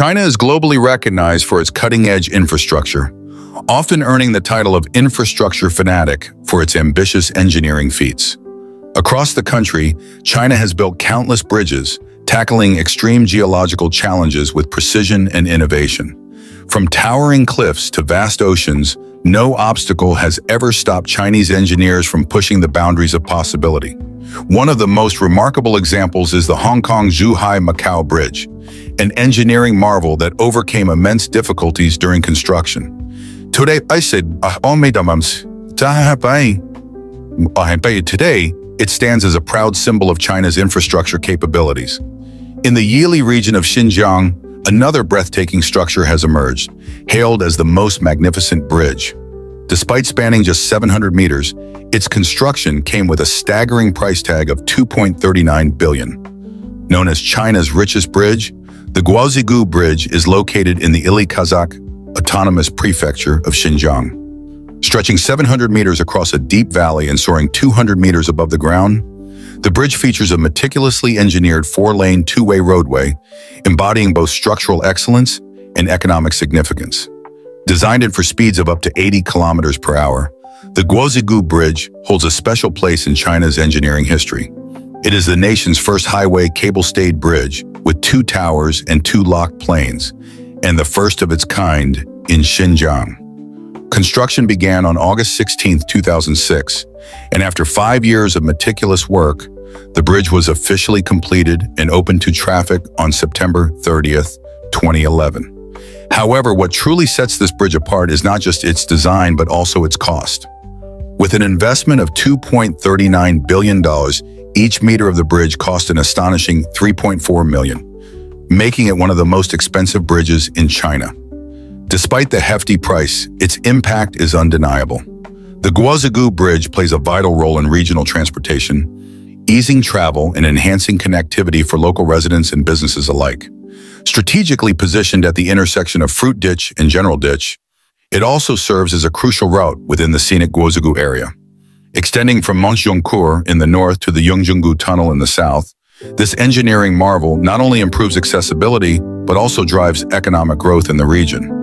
China is globally recognized for its cutting-edge infrastructure, often earning the title of infrastructure fanatic for its ambitious engineering feats. Across the country, China has built countless bridges, tackling extreme geological challenges with precision and innovation. From towering cliffs to vast oceans, no obstacle has ever stopped Chinese engineers from pushing the boundaries of possibility. One of the most remarkable examples is the Hong Kong-Zhuhai-Macau Bridge, an engineering marvel that overcame immense difficulties during construction. Today, I said, ah, oh, ah, today, it stands as a proud symbol of China's infrastructure capabilities. In the Yili region of Xinjiang, another breathtaking structure has emerged, hailed as the most magnificent bridge. Despite spanning just 700 meters, its construction came with a staggering price tag of 2.39 billion. Known as China's richest bridge, the Guozigou Bridge is located in the Ili Kazakh Autonomous Prefecture of Xinjiang. Stretching 700 meters across a deep valley and soaring 200 meters above the ground, the bridge features a meticulously engineered four-lane two-way roadway, embodying both structural excellence and economic significance. Designed for speeds of up to 80 kilometers per hour, the Guozigou Bridge holds a special place in China's engineering history. It is the nation's first highway cable-stayed bridge with two towers and two locked planes, and the first of its kind in Xinjiang. Construction began on August 16, 2006, and after five years of meticulous work, the bridge was officially completed and opened to traffic on September 30th, 2011. However, what truly sets this bridge apart is not just its design, but also its cost. With an investment of $2.39 billion, each meter of the bridge cost an astonishing 3.4 million, making it one of the most expensive bridges in China. Despite the hefty price, its impact is undeniable. The Guozigou Bridge plays a vital role in regional transportation, easing travel and enhancing connectivity for local residents and businesses alike. Strategically positioned at the intersection of Fruit Ditch and General Ditch, it also serves as a crucial route within the scenic Guozigou area. Extending from Montjoncourt in the north to the Yongjungu Tunnel in the south, this engineering marvel not only improves accessibility, but also drives economic growth in the region.